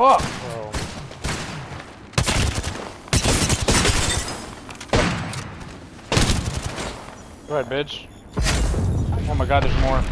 Fuck. Go ahead, bitch. Oh my god, there's more.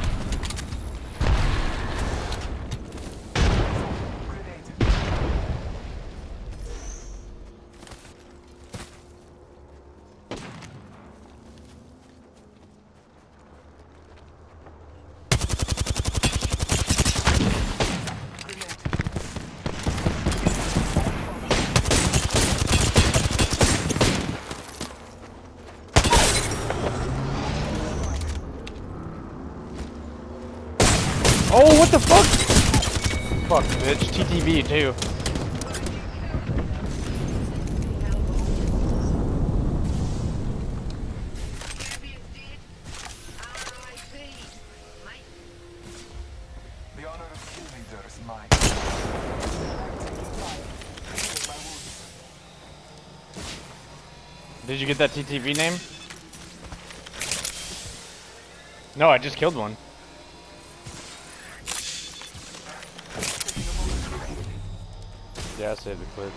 Oh, what the fuck? Fuck, bitch. TTV, too. The honor of kill leader is mine. Did you get that TTV name? No, I just killed one. Yeah, I saved the clip.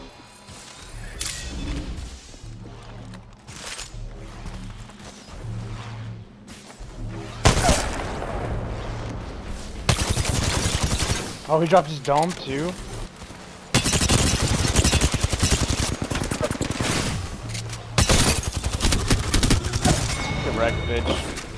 Oh, he dropped his dome too? Get wrecked, bitch.